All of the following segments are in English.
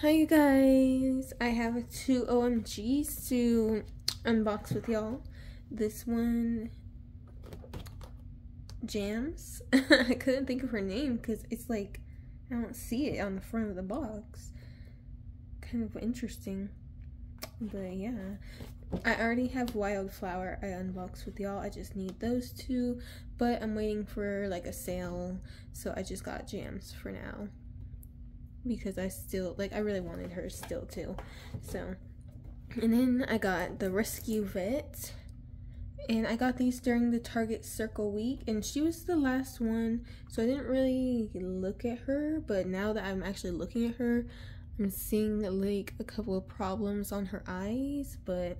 Hi you guys, I have two OMGs to unbox with y'all. This one, Jams. I couldn't think of her name because it's like, I don't see it on the front of the box. Kind of interesting. But yeah, I already have Wildflower I unboxed with y'all. I just need those two, but I'm waiting for like a sale, so I just got Jams for now because I still like I really wanted her still too. So and then I got the Rescue Vet. And I got these during the Target Circle week and she was the last one. So I didn't really look at her, but now that I'm actually looking at her, I'm seeing like a couple of problems on her eyes, but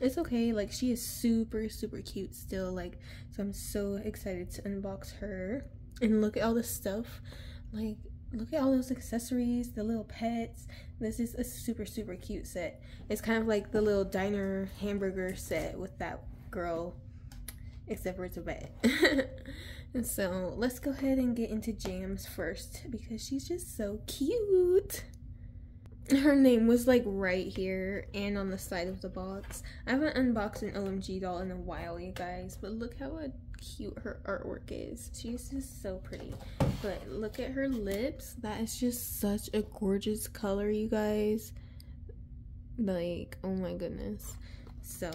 it's okay. Like she is super super cute still like so I'm so excited to unbox her and look at all the stuff. Like look at all those accessories, the little pets. This is a super, super cute set. It's kind of like the little diner hamburger set with that girl, except for it's a vet. and so let's go ahead and get into Jams first because she's just so cute. Her name was like right here and on the side of the box. I haven't unboxed an OMG doll in a while, you guys, but look how cute her artwork is. She's just so pretty. But look at her lips. That is just such a gorgeous color, you guys. Like, oh my goodness. So,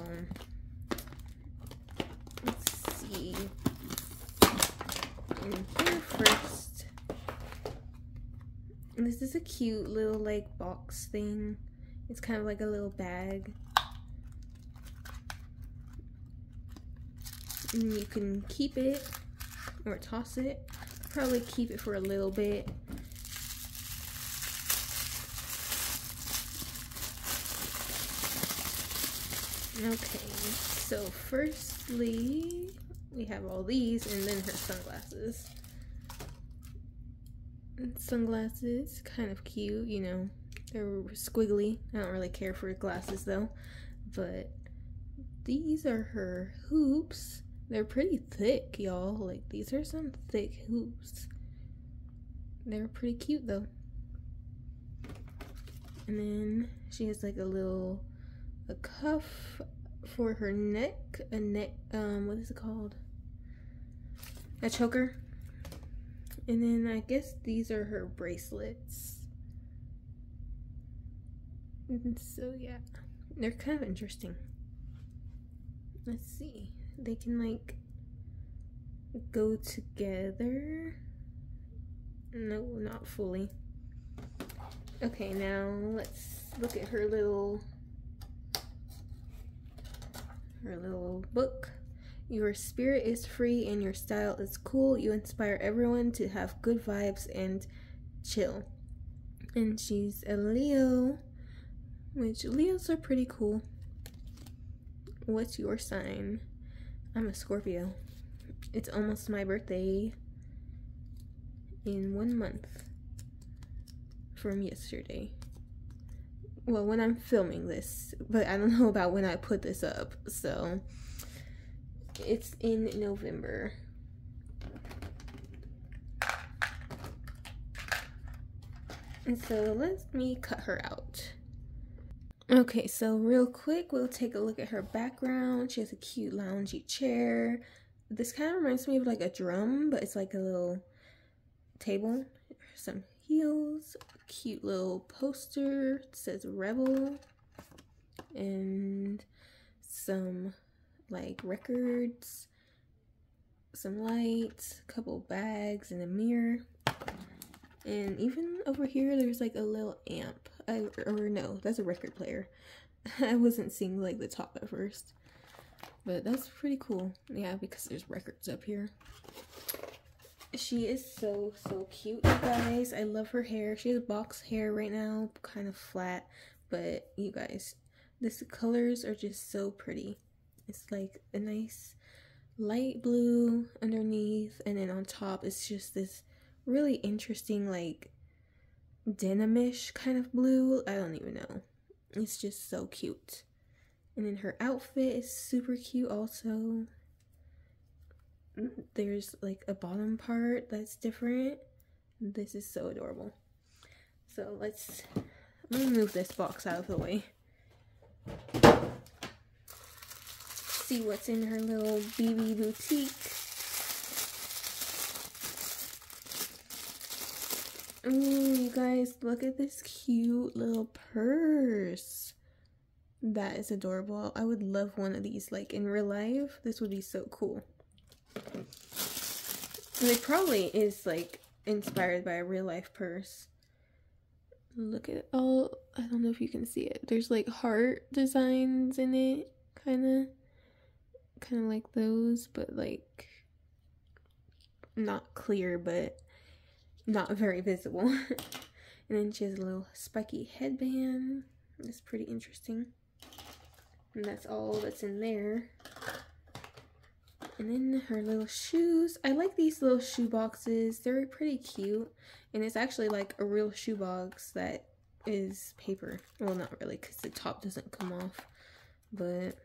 let's see. And here first. This is a cute little like box thing. It's kind of like a little bag. And you can keep it or toss it. Probably keep it for a little bit. Okay so firstly we have all these and then her sunglasses. Sunglasses kind of cute you know. They're squiggly. I don't really care for glasses though. But these are her hoops they're pretty thick, y'all. Like, these are some thick hoops. They're pretty cute, though. And then she has, like, a little a cuff for her neck. A neck, um, what is it called? A choker. And then I guess these are her bracelets. And so, yeah. They're kind of interesting. Let's see they can like go together. No, not fully. Okay, now let's look at her little her little book. Your spirit is free and your style is cool. You inspire everyone to have good vibes and chill. And she's a Leo, which Leos are pretty cool. What's your sign? I'm a Scorpio. It's almost my birthday in one month from yesterday. Well, when I'm filming this, but I don't know about when I put this up. So it's in November. And so let me cut her out. Okay, so real quick, we'll take a look at her background. She has a cute loungy chair. This kind of reminds me of like a drum, but it's like a little table. Some heels, cute little poster. It says Rebel. And some like records, some lights, a couple bags, and a mirror. And even over here, there's like a little amp. I, or no, that's a record player. I wasn't seeing like the top at first. But that's pretty cool. Yeah, because there's records up here. She is so, so cute, you guys. I love her hair. She has box hair right now, kind of flat. But you guys, this colors are just so pretty. It's like a nice light blue underneath. And then on top, it's just this really interesting, like denimish kind of blue. I don't even know. It's just so cute. And then her outfit is super cute also. There's like a bottom part that's different. This is so adorable. So let's let me move this box out of the way. See what's in her little BB boutique. Ooh, you guys, look at this cute little purse. That is adorable. I would love one of these, like, in real life. This would be so cool. And it probably is, like, inspired by a real life purse. Look at all, I don't know if you can see it. There's, like, heart designs in it, kind of. Kind of like those, but, like, not clear, but not very visible. and then she has a little spiky headband. It's pretty interesting. And that's all that's in there. And then her little shoes. I like these little shoe boxes. They're pretty cute. And it's actually like a real shoe box that is paper. Well, not really because the top doesn't come off. But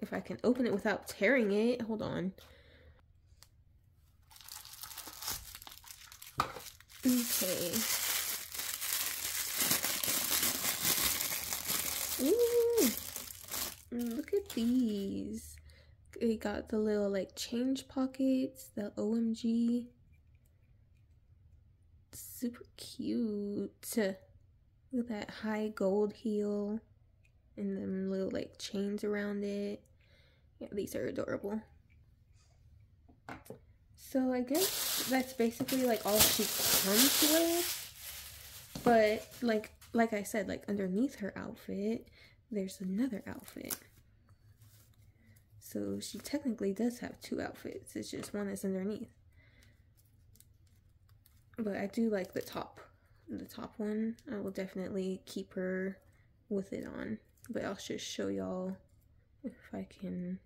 if I can open it without tearing it. Hold on. Okay. Ooh, mm, look at these. They got the little like change pockets, the OMG. Super cute. Look at that high gold heel and them little like chains around it. Yeah, these are adorable. So I guess that's basically like all she comes with. But like like I said, like underneath her outfit, there's another outfit. So she technically does have two outfits. It's just one that's underneath. But I do like the top. The top one. I will definitely keep her with it on. But I'll just show y'all if I can.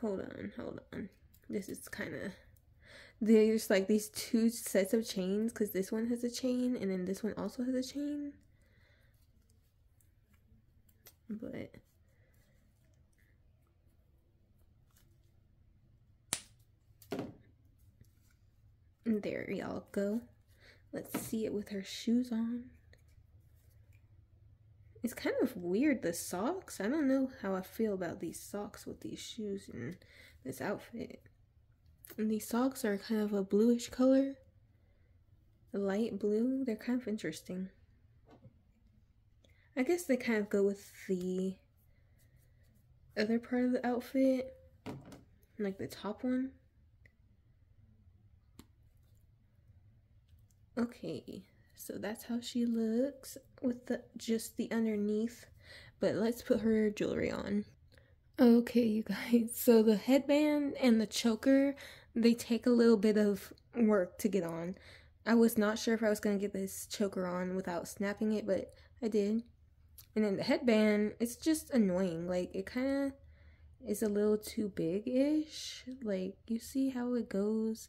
Hold on, hold on. This is kind of there's like these two sets of chains because this one has a chain and then this one also has a chain. But there y'all go. Let's see it with her shoes on. It's kind of weird, the socks. I don't know how I feel about these socks with these shoes and this outfit. And these socks are kind of a bluish color. Light blue. They're kind of interesting. I guess they kind of go with the other part of the outfit. Like the top one. Okay, so that's how she looks with the just the underneath. But let's put her jewelry on. Okay, you guys. So the headband and the choker, they take a little bit of work to get on. I was not sure if I was going to get this choker on without snapping it, but I did. And then the headband, it's just annoying. Like, it kind of is a little too big-ish. Like, you see how it goes?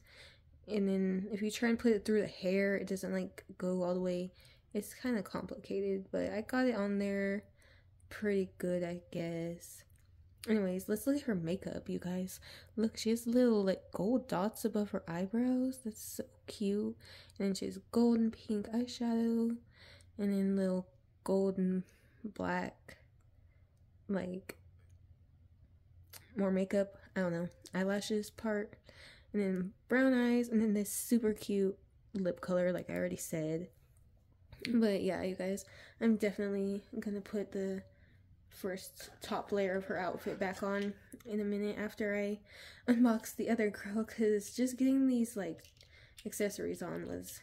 And then if you try and put it through the hair, it doesn't, like, go all the way. It's kind of complicated, but I got it on there pretty good, I guess. Anyways, let's look at her makeup, you guys. Look, she has little like gold dots above her eyebrows. That's so cute. And then she has golden pink eyeshadow. And then little golden black like more makeup. I don't know. Eyelashes part. And then brown eyes. And then this super cute lip color, like I already said. But yeah, you guys, I'm definitely gonna put the first top layer of her outfit back on in a minute after I unbox the other girl because just getting these like accessories on was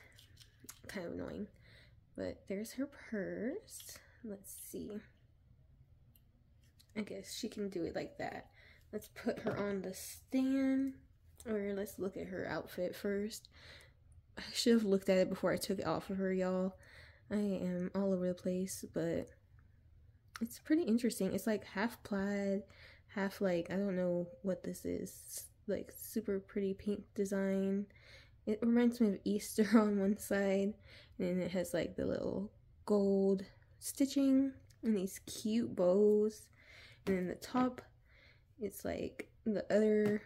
kind of annoying. But there's her purse. Let's see. I guess she can do it like that. Let's put her on the stand. Or let's look at her outfit first. I should have looked at it before I took it off of her, y'all. I am all over the place, but it's pretty interesting. It's like half plaid, half like I don't know what this is. Like super pretty pink design. It reminds me of Easter on one side, and it has like the little gold stitching and these cute bows. And then the top, it's like the other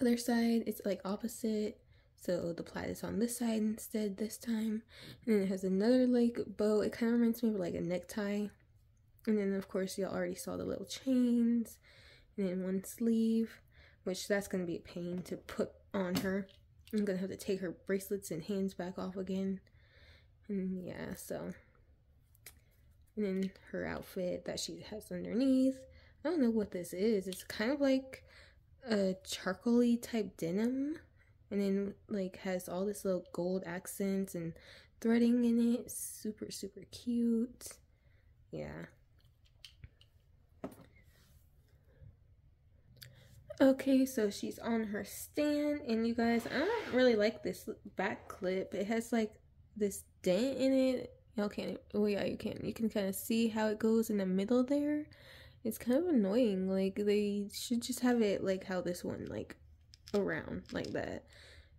other side. It's like opposite. So the plaid is on this side instead this time. And it has another like bow. It kind of reminds me of like a necktie. And then of course y'all already saw the little chains. And then one sleeve, which that's going to be a pain to put on her. I'm going to have to take her bracelets and hands back off again. And yeah, so. And then her outfit that she has underneath. I don't know what this is. It's kind of like a charcoaly type denim and then like has all this little gold accents and threading in it super super cute yeah okay so she's on her stand and you guys i don't really like this back clip it has like this dent in it y'all can't oh yeah you can you can kind of see how it goes in the middle there it's kind of annoying. Like they should just have it like how this one like around like that.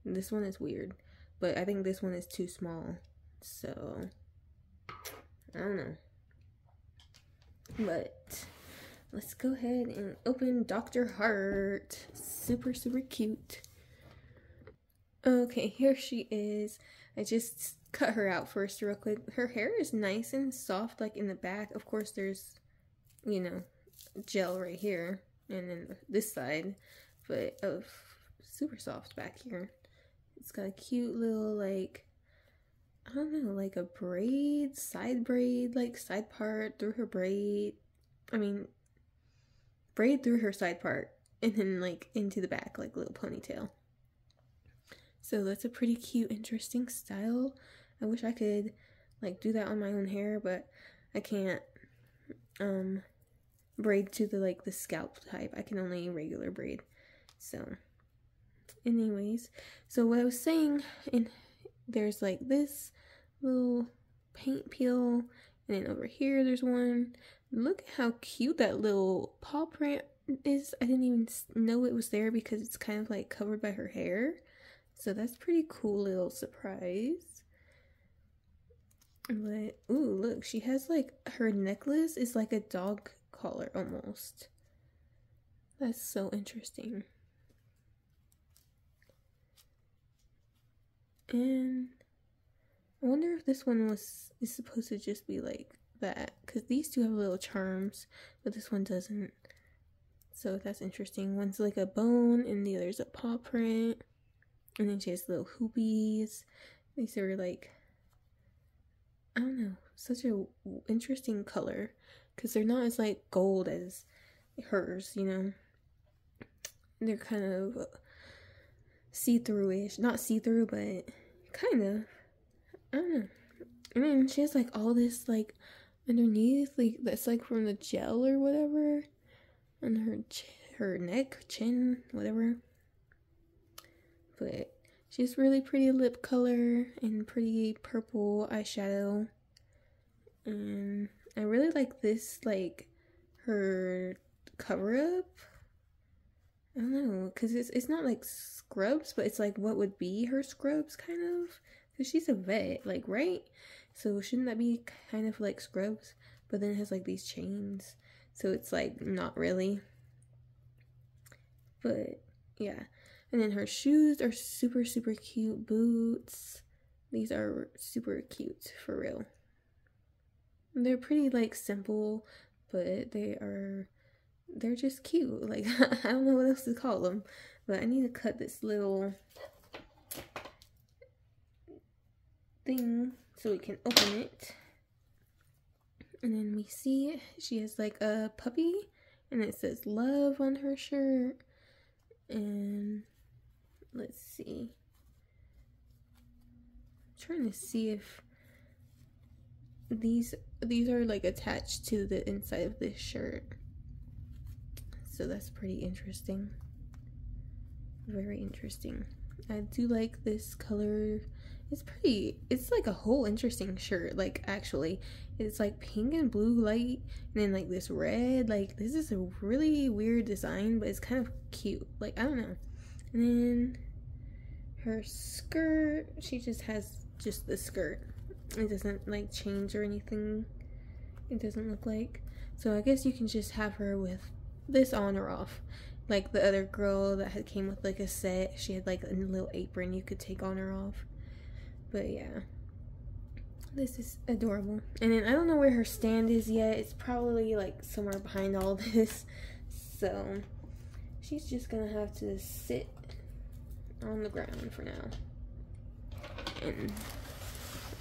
This one is weird, but I think this one is too small. So I don't know. But let's go ahead and open Dr. Heart. Super super cute. Okay, here she is. I just cut her out first real quick. Her hair is nice and soft like in the back. Of course there's you know, gel right here and then this side, but of super soft back here. It's got a cute little like I don't know, like a braid, side braid, like side part through her braid. I mean, braid through her side part and then like into the back, like little ponytail. So that's a pretty cute, interesting style. I wish I could like do that on my own hair, but I can't. Um, braid to the like the scalp type. I can only regular braid. So anyways, so what I was saying and there's like this little paint peel and then over here there's one. Look at how cute that little paw print is. I didn't even know it was there because it's kind of like covered by her hair. So that's pretty cool little surprise. But ooh, look, she has like her necklace is like a dog collar almost. That's so interesting. And I wonder if this one was is supposed to just be like that because these two have little charms, but this one doesn't. So that's interesting. One's like a bone, and the other's a paw print, and then she has little hoopies. These are like I don't know, such a interesting color because they're not as like gold as hers, you know. They're kind of see-through-ish, not see-through, but kind of. I don't know. I mean, she has like all this like underneath, like that's like from the gel or whatever, on her her neck, chin, whatever. But she has really pretty lip color and pretty purple eyeshadow, and I really like this, like, her cover up. I don't know, because it's, it's not like scrubs, but it's like what would be her scrubs, kind of. Because she's a vet, like, right? So shouldn't that be kind of like scrubs? But then it has like these chains. So it's like not really. But yeah. And then her shoes are super, super cute. Boots. These are super cute for real. They're pretty like simple, but they are they're just cute. Like I don't know what else to call them, but I need to cut this little thing so we can open it. And then we see she has like a puppy and it says love on her shirt. And let's see. I'm trying to see if these these are like attached to the inside of this shirt so that's pretty interesting very interesting i do like this color it's pretty it's like a whole interesting shirt like actually. It's like pink and blue light and then like this red like this is a really weird design but it's kind of cute like i don't know. And then her skirt she just has just the skirt. It doesn't like change or anything. It doesn't look like. So i guess you can just have her with this on or off. Like the other girl that had came with like a set. She had like a little apron you could take on or off. But yeah. This is adorable. And then I don't know where her stand is yet. It's probably like somewhere behind all this. So she's just gonna have to sit on the ground for now. And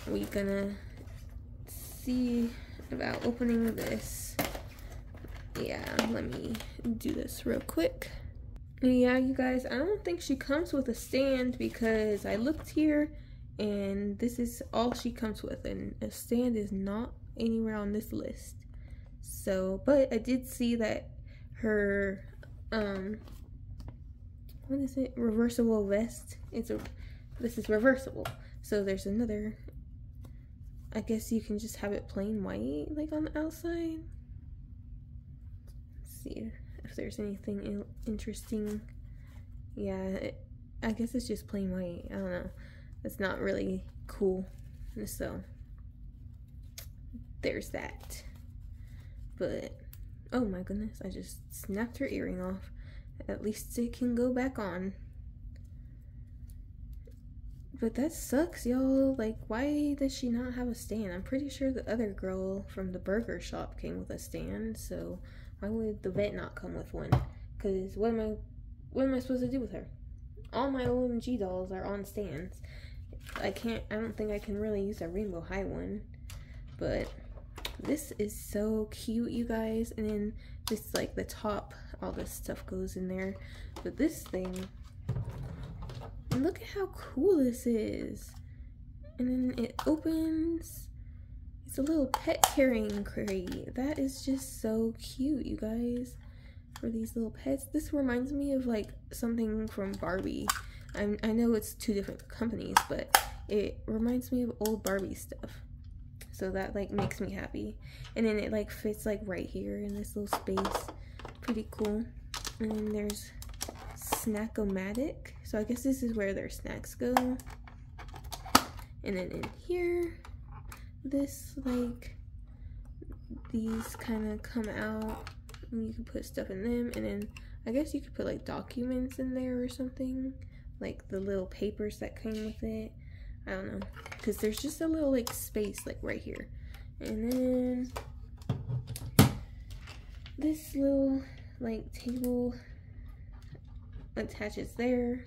we're gonna see about opening this. Yeah, let me do this real quick. Yeah, you guys, I don't think she comes with a stand because I looked here and this is all she comes with and a stand is not anywhere on this list. So, but I did see that her um what is it? Reversible vest. It's a this is reversible. So there's another I guess you can just have it plain white like on the outside. Let's see if there's anything interesting. Yeah, it, I guess it's just plain white. I don't know. It's not really cool. So there's that. But oh my goodness, I just snapped her earring off. At least it can go back on. But that sucks, y'all. Like, why does she not have a stand? I'm pretty sure the other girl from the burger shop came with a stand, so why would the vet not come with one? Cause what am I what am I supposed to do with her? All my OMG dolls are on stands. I can't I don't think I can really use a rainbow high one. But this is so cute, you guys. And then this like the top, all this stuff goes in there. But this thing look at how cool this is. And then it opens. It's a little pet carrying crate. That is just so cute, you guys. For these little pets. This reminds me of like something from Barbie. I I know it's two different companies, but it reminds me of old Barbie stuff. So that like makes me happy. And then it like fits like right here in this little space. Pretty cool. And then there's Snackomatic. So I guess this is where their snacks go. And then in here, this like, these kind of come out. You can put stuff in them. And then I guess you could put like documents in there or something. Like the little papers that came with it. I don't know. Because there's just a little like space like right here. And then this little like table attaches there.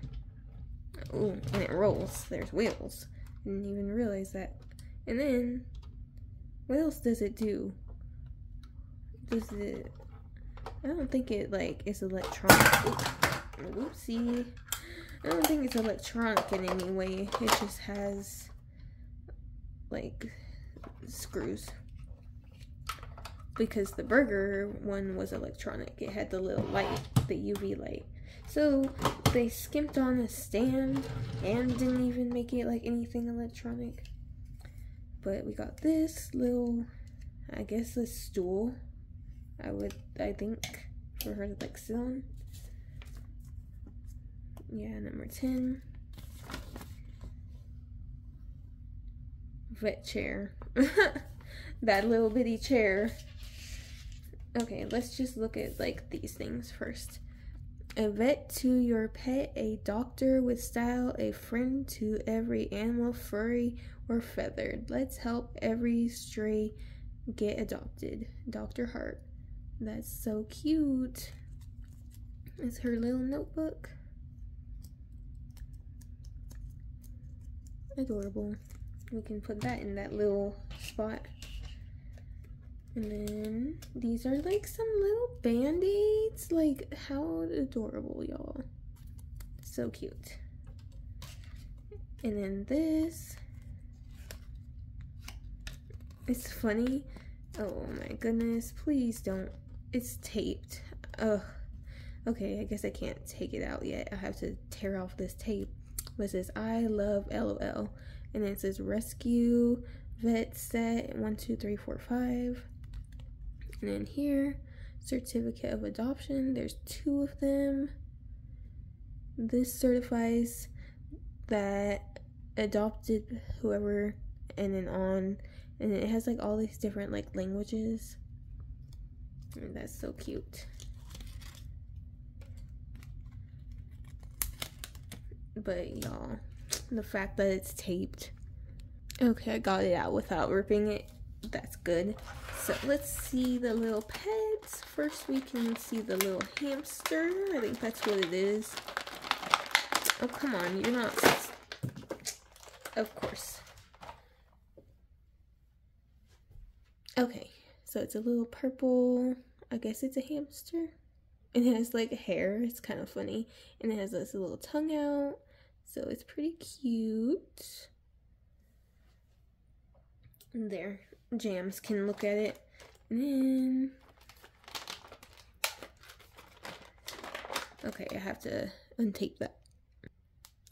Oh, and it rolls. There's wheels. Didn't even realize that. And then, what else does it do? Does it... I don't think it, like, is electronic. Oopsie. I don't think it's electronic in any way. It just has, like, screws. Because the burger one was electronic. It had the little light, the UV light. So they skimped on the stand and didn't even make it like anything electronic. But we got this little, I guess a stool. I would, I think, for her to like sit on. Yeah, number 10. Vet chair. that little bitty chair. Okay, let's just look at like these things first. A vet to your pet, a doctor with style, a friend to every animal, furry or feathered. Let's help every stray get adopted. Dr. Heart. That's so cute. It's her little notebook. Adorable. We can put that in that little spot. And then these are like some little band-aids. Like how adorable, y'all. So cute. And then this. It's funny. Oh my goodness. Please don't. It's taped. Ugh. Okay, I guess I can't take it out yet. I have to tear off this tape. But it says, I love LOL. And then it says rescue vet set one, two, three, four, five. And then here, certificate of adoption. There's two of them. This certifies that adopted whoever and then on and it has like all these different like languages. And that's so cute. But y'all, the fact that it's taped. Okay, I got it out without ripping it. That's good. So let's see the little pets. First we can see the little hamster. I think that's what it is. Oh, come on. You're not... Of course. Okay, so it's a little purple, I guess it's a hamster. It has like hair, it's kind of funny. And it has this little tongue out, so it's pretty cute. And there, Jams can look at it. And then... Okay, I have to untape that.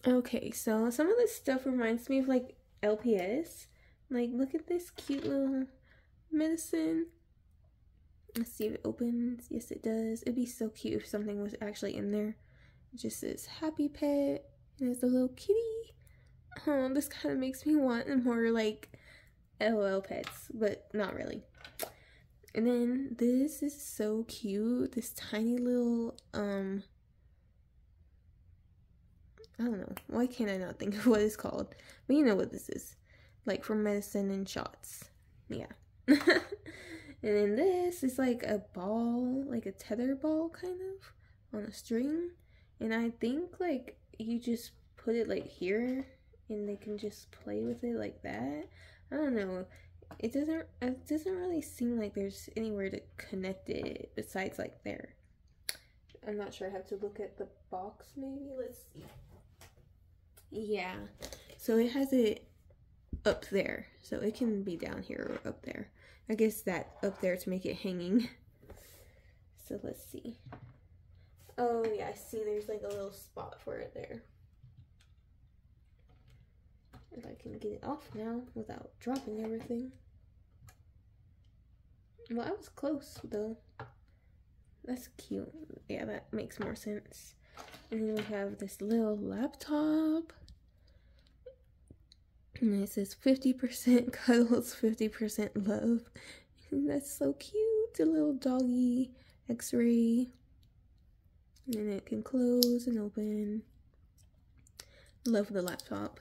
Okay, so some of this stuff reminds me of like LPS. Like, look at this cute little medicine. Let's see if it opens. Yes, it does. It'd be so cute if something was actually in there. It just says happy pet. And it's a little kitty. Oh, this kind of makes me want more like LOL pets, but not really. And then this is so cute. This tiny little, um, I don't know. Why can't I not think of what it's called? But you know what this is. Like for medicine and shots. Yeah. and then this is like a ball, like a tether ball kind of on a string. And I think like you just put it like here and they can just play with it like that. I don't know. It doesn't it doesn't really seem like there's anywhere to connect it besides like there. I'm not sure. I have to look at the box maybe. Let's see. Yeah. So it has it up there. So it can be down here or up there. I guess that up there to make it hanging. So let's see. Oh yeah, I see there's like a little spot for it there. If I can get it off now without dropping everything. Well, I was close though. That's cute. Yeah, that makes more sense. And then we have this little laptop. And it says 50% cuddles, 50% love. And that's so cute. A little doggy x-ray. And it can close and open. Love the laptop.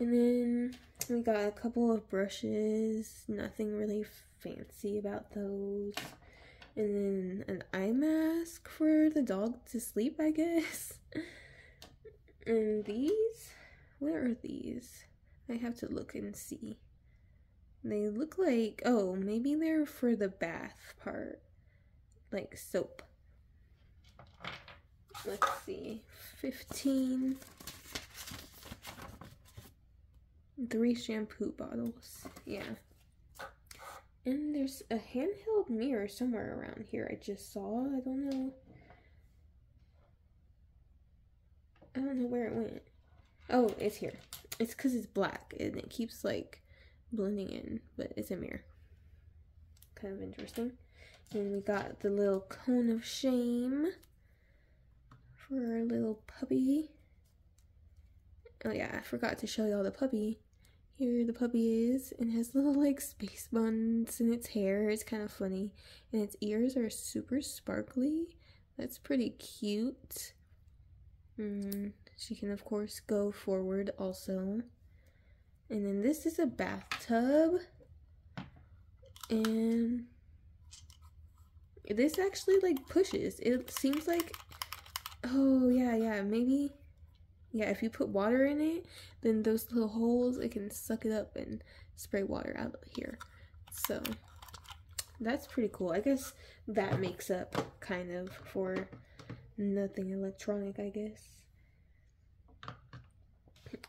And then we got a couple of brushes. Nothing really fancy about those. And then an eye mask for the dog to sleep, I guess. And these where are these? I have to look and see. They look like, oh, maybe they're for the bath part. Like soap. Let's see. 15. Three shampoo bottles. Yeah. And there's a handheld mirror somewhere around here I just saw. I don't know. I don't know where it went. Oh, it's here. It's because it's black and it keeps like blending in, but it's a mirror. Kind of interesting. And we got the little cone of shame for our little puppy. Oh yeah, I forgot to show y'all the puppy. Here the puppy is and has little like space buns in its hair. It's kind of funny. And its ears are super sparkly. That's pretty cute. Mm, she can, of course, go forward also. And then this is a bathtub. And this actually, like, pushes. It seems like... Oh, yeah, yeah, maybe... Yeah, if you put water in it, then those little holes, it can suck it up and spray water out here. So, that's pretty cool. I guess that makes up, kind of, for nothing electronic, I guess.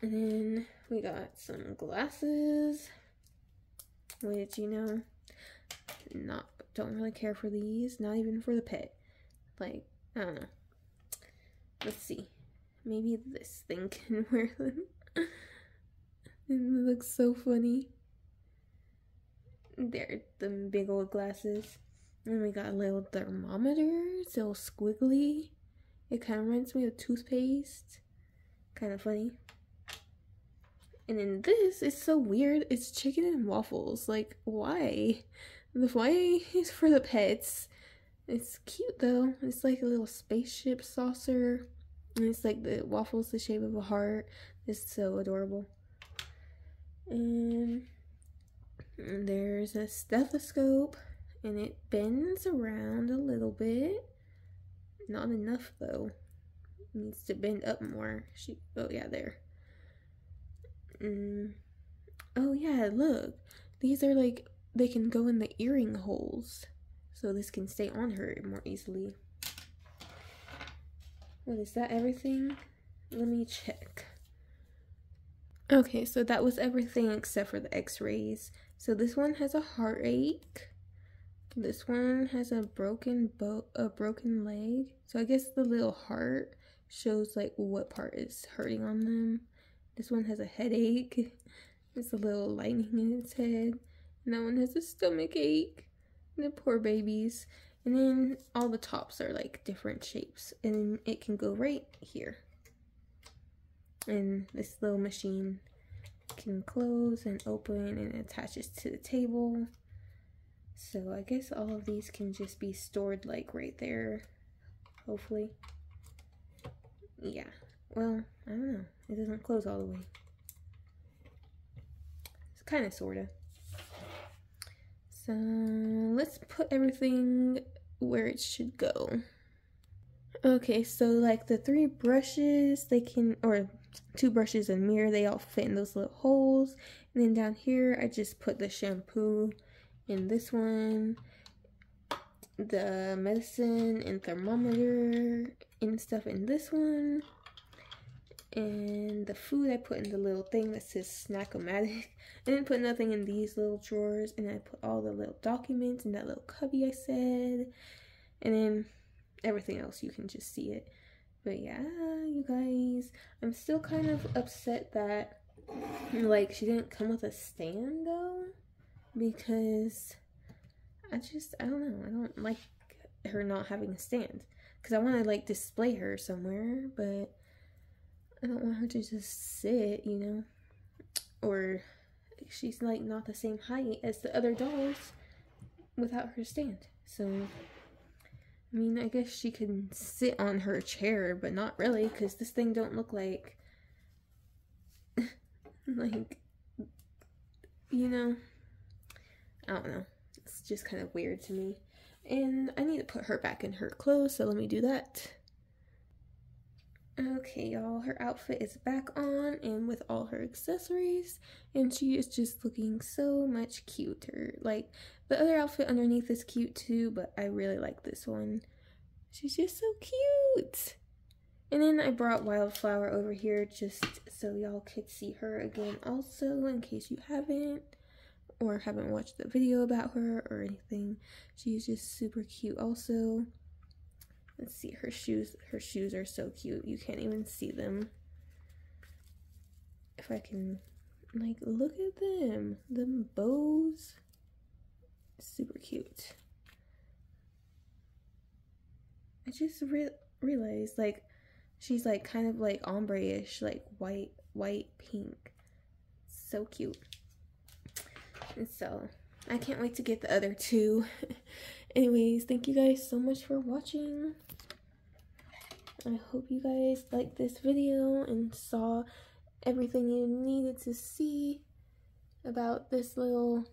And then we got some glasses, which, you know, not, don't really care for these, not even for the pet. Like, I don't know. Let's see. Maybe this thing can wear them. it looks so funny. There, the big old glasses. And we got a little thermometer. It's all squiggly. It kind of reminds me of toothpaste. Kind of funny. And then this, it's so weird. It's chicken and waffles. Like, why? The why is for the pets. It's cute though. It's like a little spaceship saucer. And it's like the waffles the shape of a heart. It's so adorable. And there's a stethoscope and it bends around a little bit. Not enough though. It needs to bend up more. She oh yeah, there. Mm. Oh yeah, look. These are like they can go in the earring holes. So this can stay on her more easily. What is that everything? Let me check. Okay, so that was everything except for the x-rays. So this one has a heartache. This one has a broken boat, a broken leg. So I guess the little heart shows like what part is hurting on them. This one has a headache. There's a little lightning in its head. And that one has a stomach ache. The poor babies. And then all the tops are like different shapes. And it can go right here. And this little machine can close and open and attaches to the table. So I guess all of these can just be stored like right there, hopefully. Yeah, well, I don't know. It doesn't close all the way. It's kind of, sort of. So let's put everything where it should go. Okay, so like the three brushes, they can, or two brushes and mirror, they all fit in those little holes. And then down here, I just put the shampoo in this one, the medicine and thermometer and stuff in this one. And the food I put in the little thing that says Snackomatic. I didn't put nothing in these little drawers. And I put all the little documents in that little cubby I said. And then everything else you can just see it. But yeah, you guys, I'm still kind of upset that like she didn't come with a stand though because I just I don't know, I don't like her not having a stand cuz I want to like display her somewhere, but I don't want her to just sit, you know. Or she's like not the same height as the other dolls without her stand. So I mean, I guess she can sit on her chair, but not really, because this thing don't look like, like, you know, I don't know. It's just kind of weird to me. And I need to put her back in her clothes, so let me do that. Okay, y'all, her outfit is back on and with all her accessories, and she is just looking so much cuter. Like, the other outfit underneath is cute too, but I really like this one. She's just so cute. And then I brought Wildflower over here just so y'all could see her again also, in case you haven't or haven't watched the video about her or anything. She's just super cute also. See, her shoes, her shoes are so cute. You can't even see them. If I can, like, look at them. Them bows. Super cute. I just re- realized, like, she's, like, kind of, like, ombre-ish, like, white, white, pink. So cute. And so, I can't wait to get the other two. Anyways, thank you guys so much for watching. I hope you guys liked this video and saw everything you needed to see about this little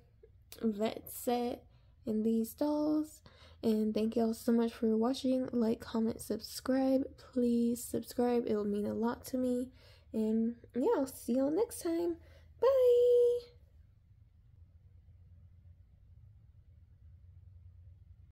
vet set and these dolls. And thank y'all so much for watching. Like, comment, subscribe. Please subscribe. It will mean a lot to me. And yeah, I'll see y'all next time. Bye!